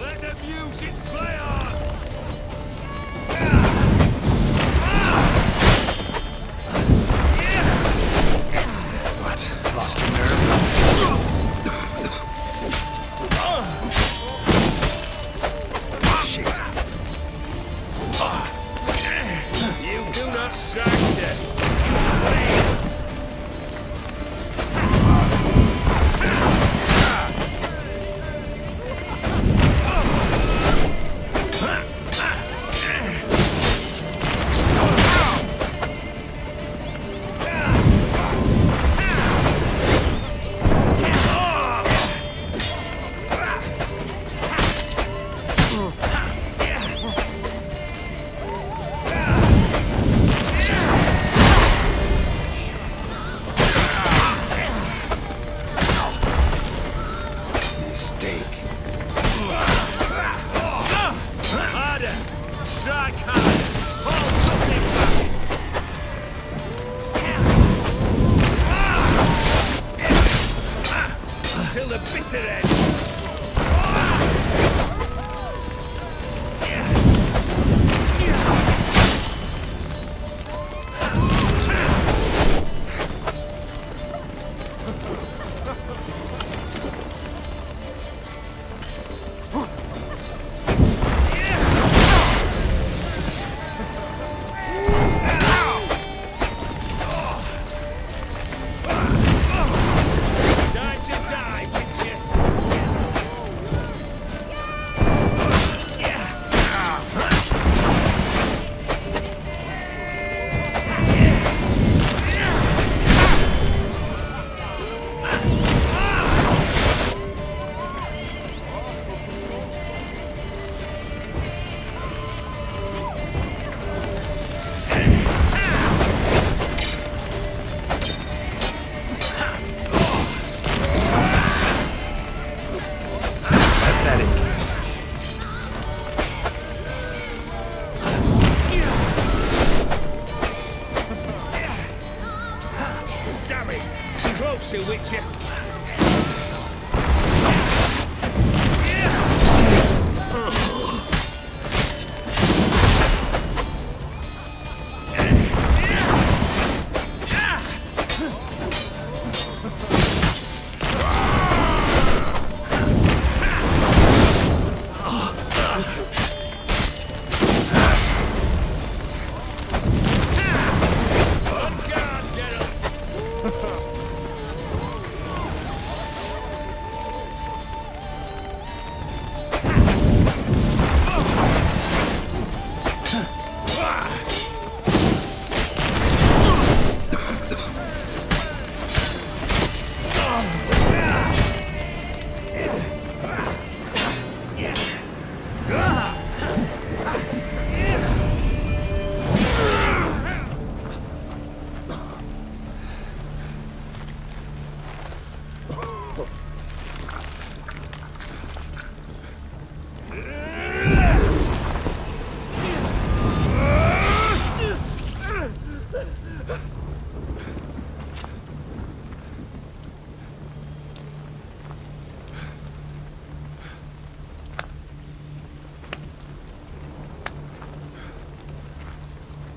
Let the music play on! Till the bitter end! Close with you.